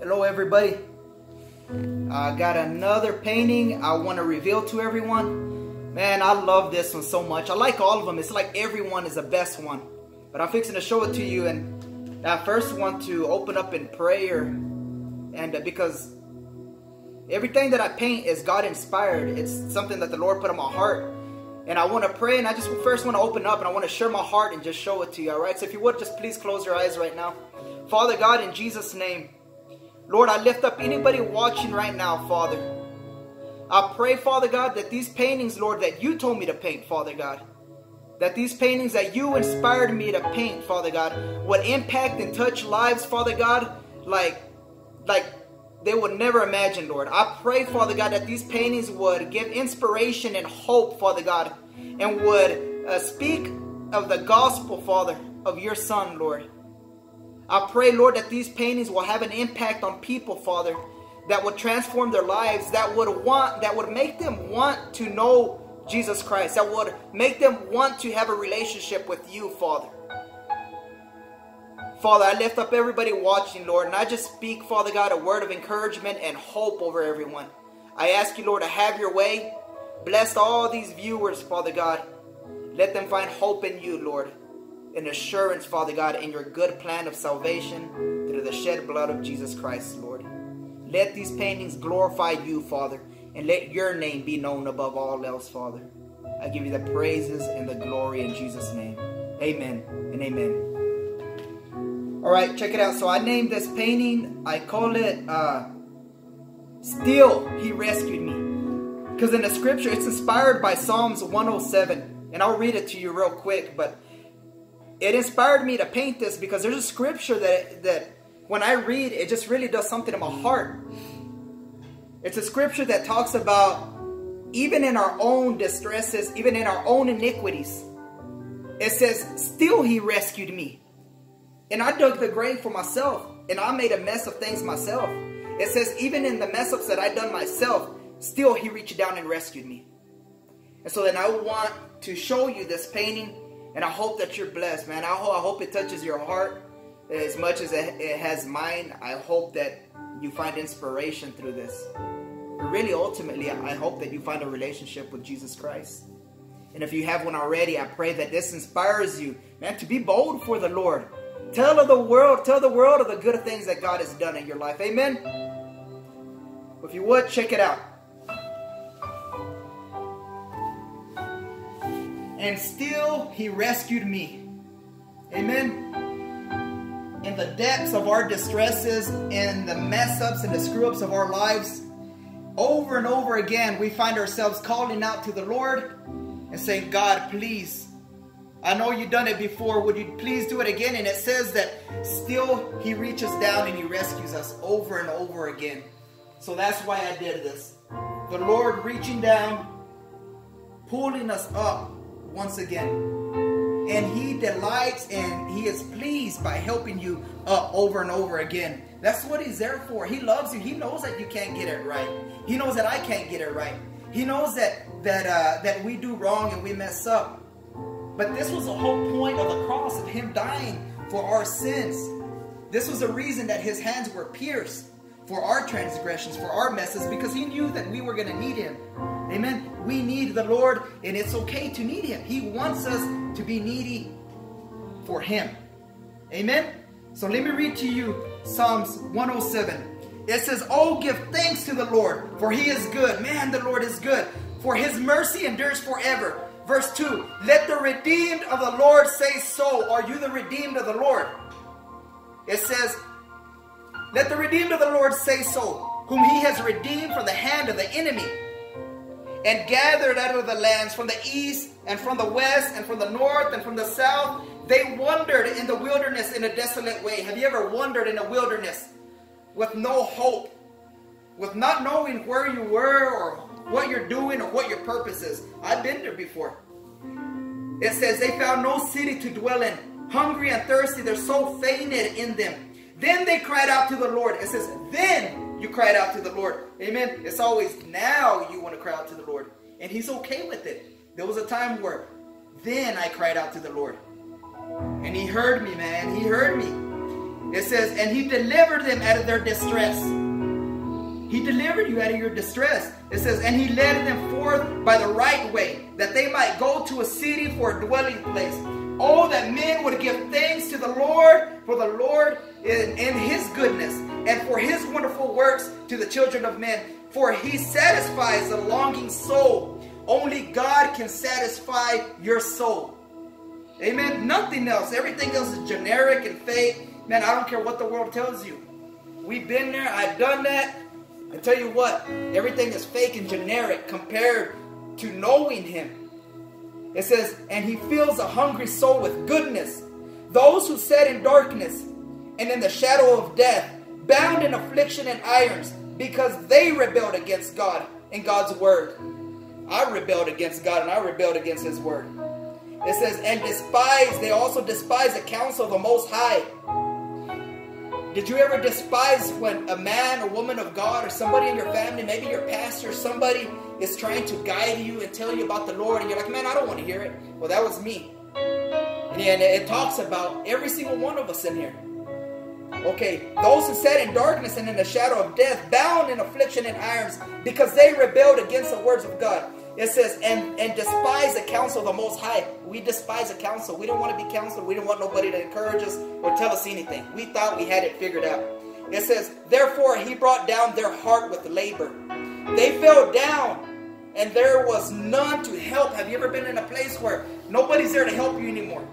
Hello, everybody. I got another painting I want to reveal to everyone. Man, I love this one so much. I like all of them. It's like everyone is the best one. But I'm fixing to show it to you, and I first want to open up in prayer, and uh, because everything that I paint is God inspired. It's something that the Lord put on my heart. And I want to pray, and I just first want to open up and I want to share my heart and just show it to you, all right? So if you would, just please close your eyes right now. Father God, in Jesus' name, Lord, I lift up anybody watching right now, Father. I pray, Father God, that these paintings, Lord, that you told me to paint, Father God, that these paintings that you inspired me to paint, Father God, would impact and touch lives, Father God, like, like they would never imagine, Lord. I pray, Father God, that these paintings would give inspiration and hope, Father God, and would uh, speak of the gospel, Father, of your Son, Lord. I pray, Lord, that these paintings will have an impact on people, Father, that would transform their lives, that would want, that would make them want to know Jesus Christ, that would make them want to have a relationship with you, Father. Father, I lift up everybody watching, Lord, and I just speak, Father God, a word of encouragement and hope over everyone. I ask you, Lord, to have your way. Bless all these viewers, Father God. Let them find hope in you, Lord, and assurance, Father God, in your good plan of salvation through the shed blood of Jesus Christ, Lord. Let these paintings glorify you, Father, and let your name be known above all else, Father. I give you the praises and the glory in Jesus' name. Amen and amen. All right, check it out. So I named this painting, I call it uh, Still He Rescued Me. Because in the scripture, it's inspired by Psalms 107. And I'll read it to you real quick. But it inspired me to paint this because there's a scripture that, that when I read, it just really does something in my heart. It's a scripture that talks about even in our own distresses, even in our own iniquities, it says, Still He rescued me. And I dug the grave for myself. And I made a mess of things myself. It says, even in the mess ups that I done myself, still he reached down and rescued me. And so then I want to show you this painting. And I hope that you're blessed, man. I hope, I hope it touches your heart as much as it has mine. I hope that you find inspiration through this. But really, ultimately, I hope that you find a relationship with Jesus Christ. And if you have one already, I pray that this inspires you, man, to be bold for the Lord Tell of the world, tell the world of the good things that God has done in your life. Amen. If you would, check it out. And still he rescued me. Amen. In the depths of our distresses, in the mess ups and the screw ups of our lives, over and over again, we find ourselves calling out to the Lord and saying, God, please I know you've done it before. Would you please do it again? And it says that still he reaches down and he rescues us over and over again. So that's why I did this. The Lord reaching down, pulling us up once again. And he delights and he is pleased by helping you up over and over again. That's what he's there for. He loves you. He knows that you can't get it right. He knows that I can't get it right. He knows that that uh, that we do wrong and we mess up. But this was the whole point of the cross, of him dying for our sins. This was the reason that his hands were pierced for our transgressions, for our messes, because he knew that we were going to need him. Amen. We need the Lord, and it's okay to need him. He wants us to be needy for him. Amen. So let me read to you Psalms 107. It says, Oh, give thanks to the Lord, for he is good. Man, the Lord is good. For his mercy endures forever. Verse 2 Let the redeemed of the Lord say so. Are you the redeemed of the Lord? It says, Let the redeemed of the Lord say so, whom he has redeemed from the hand of the enemy, and gathered out of the lands from the east and from the west and from the north and from the south. They wandered in the wilderness in a desolate way. Have you ever wandered in a wilderness with no hope, with not knowing where you were or what you're doing or what your purpose is. I've been there before. It says they found no city to dwell in. Hungry and thirsty, their soul fainted in them. Then they cried out to the Lord. It says, then you cried out to the Lord. Amen. It's always now you want to cry out to the Lord. And he's okay with it. There was a time where then I cried out to the Lord. And he heard me, man. He heard me. It says, and he delivered them out of their distress. He delivered you out of your distress. It says, and he led them forth by the right way, that they might go to a city for a dwelling place. Oh, that men would give thanks to the Lord, for the Lord in, his goodness, and for his wonderful works to the children of men. For he satisfies the longing soul. Only God can satisfy your soul. Amen. Nothing else. Everything else is generic and fake. Man, I don't care what the world tells you. We've been there. I've done that. I tell you what, everything is fake and generic compared to knowing Him. It says, and He fills a hungry soul with goodness. Those who sat in darkness and in the shadow of death, bound in affliction and irons, because they rebelled against God and God's word. I rebelled against God and I rebelled against His word. It says, and despise, they also despise the counsel of the Most High. Did you ever despise when a man or woman of God or somebody in your family, maybe your pastor, somebody is trying to guide you and tell you about the Lord, and you're like, man, I don't want to hear it. Well, that was me. And it talks about every single one of us in here. Okay, those who sat in darkness and in the shadow of death, bound in affliction and irons, because they rebelled against the words of God. It says, and, and despise the counsel of the Most High. We despise the counsel. We don't want to be counseled. We don't want nobody to encourage us or tell us anything. We thought we had it figured out. It says, therefore he brought down their heart with labor. They fell down and there was none to help. Have you ever been in a place where nobody's there to help you anymore?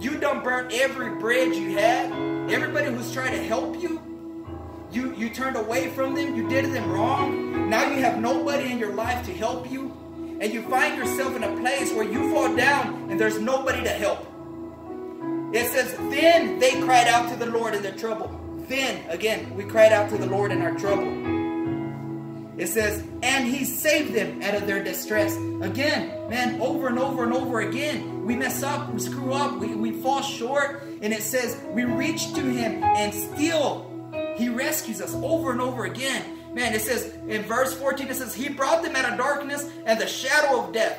You done burnt every bridge you had. Everybody who's trying to help you, you, you turned away from them. You did them wrong. Now you have nobody in your life to help you and you find yourself in a place where you fall down and there's nobody to help. It says, Then they cried out to the Lord in their trouble. Then, again, we cried out to the Lord in our trouble. It says, And he saved them out of their distress. Again, man, over and over and over again, we mess up, we screw up, we, we fall short. And it says, We reach to him and still he rescues us over and over again. Man, it says in verse 14, it says, He brought them out of darkness and the shadow of death.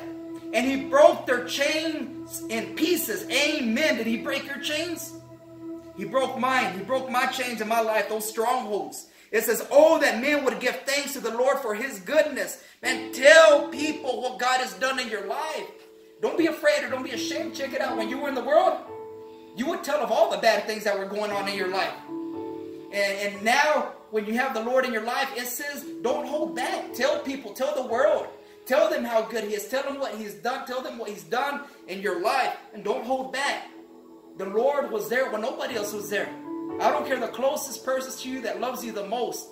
And he broke their chains in pieces. Amen. Did he break your chains? He broke mine. He broke my chains in my life, those strongholds. It says, Oh, that men would give thanks to the Lord for his goodness. Man, tell people what God has done in your life. Don't be afraid or don't be ashamed. Check it out. When you were in the world, you would tell of all the bad things that were going on in your life. And, and now, when you have the Lord in your life, it says, don't hold back. Tell people, tell the world. Tell them how good He is. Tell them what He's done. Tell them what He's done in your life. And don't hold back. The Lord was there when nobody else was there. I don't care the closest person to you that loves you the most.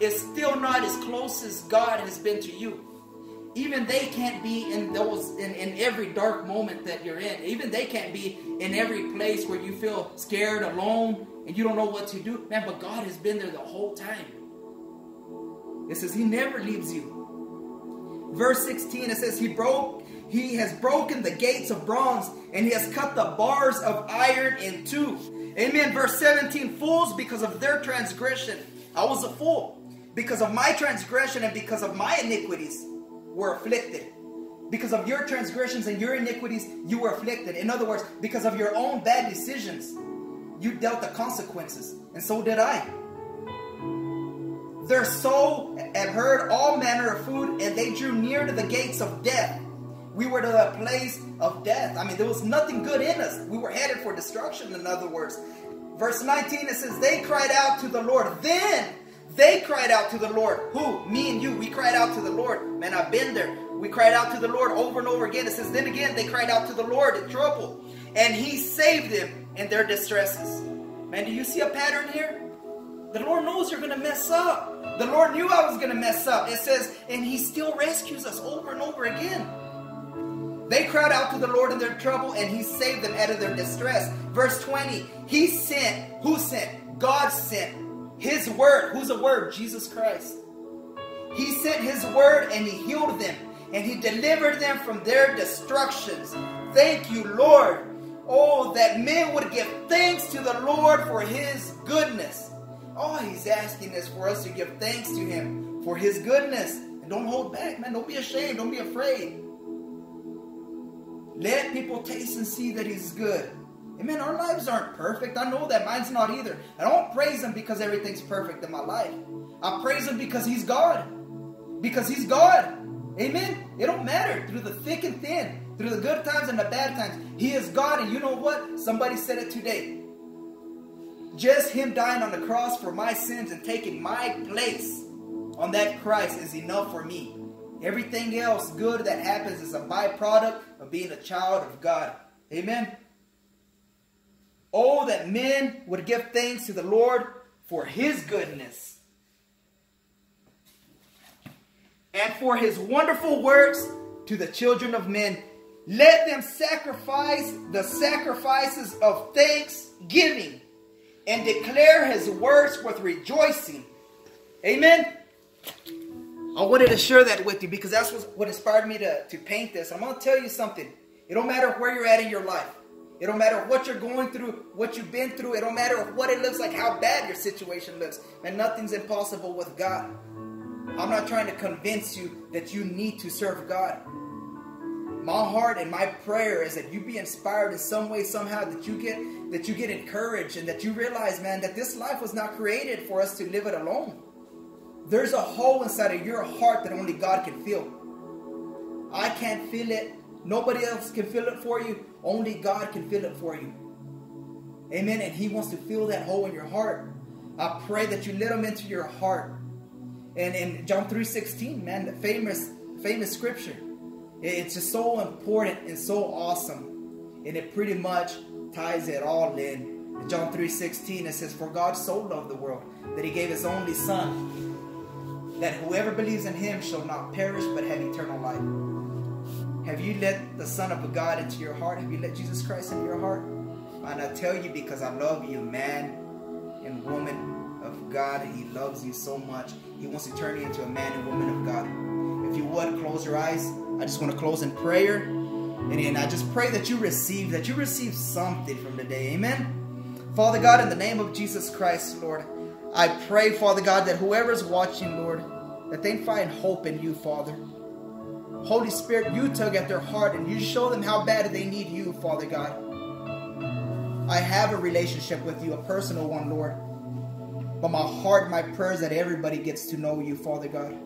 It's still not as close as God has been to you. Even they can't be in those in, in every dark moment that you're in. Even they can't be in every place where you feel scared, alone, and you don't know what to do. Man, but God has been there the whole time. It says he never leaves you. Verse 16, it says he broke, he has broken the gates of bronze and he has cut the bars of iron in two. Amen. Verse 17, fools because of their transgression. I was a fool. Because of my transgression and because of my iniquities were afflicted. Because of your transgressions and your iniquities, you were afflicted. In other words, because of your own bad decisions, you dealt the consequences, and so did I. Their soul had heard all manner of food, and they drew near to the gates of death. We were to the place of death. I mean, there was nothing good in us. We were headed for destruction, in other words. Verse 19, it says, They cried out to the Lord. Then they cried out to the Lord. Who? Me and you. We cried out to the Lord. Man, I've been there. We cried out to the Lord over and over again. It says, Then again, they cried out to the Lord in trouble. And he saved them in their distresses. Man, do you see a pattern here? The Lord knows you're going to mess up. The Lord knew I was going to mess up. It says, and He still rescues us over and over again. They cried out to the Lord in their trouble, and He saved them out of their distress. Verse 20, He sent, who sent? God sent His word. Who's the word? Jesus Christ. He sent His word, and He healed them, and He delivered them from their destructions. Thank you, Lord. Oh, that men would give thanks to the Lord for his goodness. All he's asking is for us to give thanks to him for his goodness. And don't hold back, man. Don't be ashamed. Don't be afraid. Let people taste and see that he's good. Amen. Our lives aren't perfect. I know that mine's not either. I don't praise Him because everything's perfect in my life. I praise Him because He's God. Because He's God. Amen. It don't matter through the thick and thin, through the good times and the bad times. He is God, and you know what? Somebody said it today. Just Him dying on the cross for my sins and taking my place on that Christ is enough for me. Everything else good that happens is a byproduct of being a child of God. Amen. Oh, that men would give thanks to the Lord for his goodness and for his wonderful works to the children of men. Let them sacrifice the sacrifices of thanksgiving and declare his works with rejoicing. Amen. I wanted to share that with you because that's what inspired me to, to paint this. I'm going to tell you something. It don't matter where you're at in your life. It don't matter what you're going through, what you've been through. It don't matter what it looks like, how bad your situation looks. And nothing's impossible with God. I'm not trying to convince you that you need to serve God. My heart and my prayer is that you be inspired in some way, somehow, that you get that you get encouraged and that you realize, man, that this life was not created for us to live it alone. There's a hole inside of your heart that only God can fill. I can't feel it. Nobody else can fill it for you. Only God can fill it for you. Amen. And He wants to fill that hole in your heart. I pray that you let Him into your heart. And in John 3.16, man, the famous, famous scripture. It's just so important and so awesome. And it pretty much ties it all in. In John 3.16, it says, For God so loved the world that He gave His only Son, that whoever believes in Him shall not perish but have eternal life. Have you let the Son of God into your heart? Have you let Jesus Christ into your heart? And I tell you because I love you, man and woman of God. He loves you so much. He wants to turn you into a man and woman of God. If you would, close your eyes. I just want to close in prayer. And, and I just pray that you receive, that you receive something from today. Amen. Father God, in the name of Jesus Christ, Lord, I pray, Father God, that whoever's watching, Lord, that they find hope in you, Father. Holy Spirit, you tug at their heart and you show them how bad they need you, Father God. I have a relationship with you, a personal one, Lord. But my heart, my prayers that everybody gets to know you, Father God.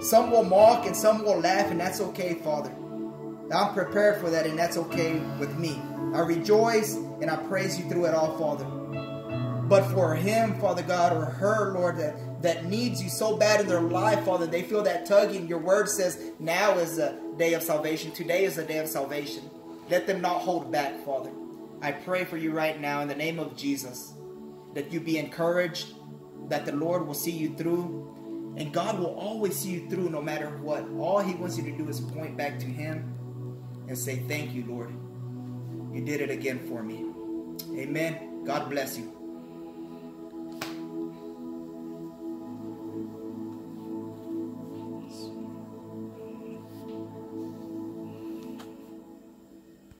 Some will mock and some will laugh, and that's okay, Father. I'm prepared for that, and that's okay with me. I rejoice and I praise you through it all, Father. But for him, Father God, or her, Lord, that that needs you so bad in their life, Father. They feel that tugging. Your word says now is a day of salvation. Today is a day of salvation. Let them not hold back, Father. I pray for you right now in the name of Jesus that you be encouraged, that the Lord will see you through, and God will always see you through no matter what. All He wants you to do is point back to Him and say, Thank you, Lord. You did it again for me. Amen. God bless you.